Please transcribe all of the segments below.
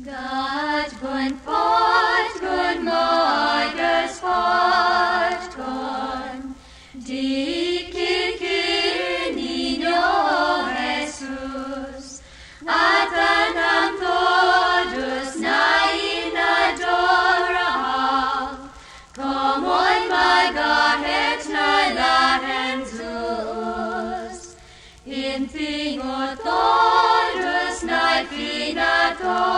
God going forth, good Magus forth gone. Dikiki niño Jesus. Atanam todos na inadorahal. Come on, my God, et na lahen Zeus. In thing todos na pinatomo.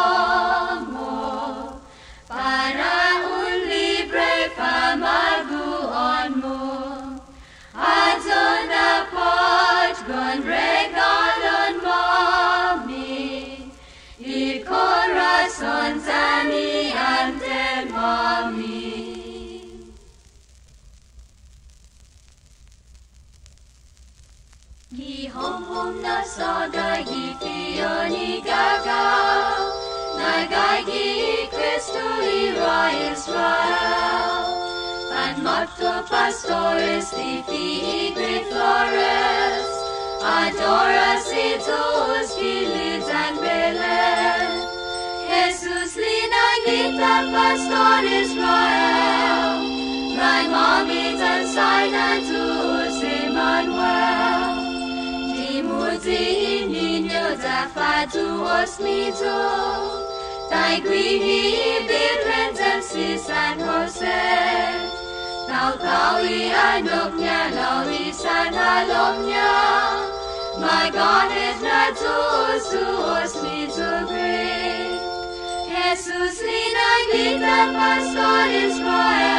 Gi hom hom na saga gi fioni gaga. Na gai gi Christo ira Israel. And morto pastores di figri flores. Adora si tus filids and Belen. Jesus lina gita pastor Niño da fatuos mito. Dai guihi birren si San Jose. Tao tao i anok niya, lao i san. My God is not tuos, tuos mito great. Jesus lina gita pastor Israel.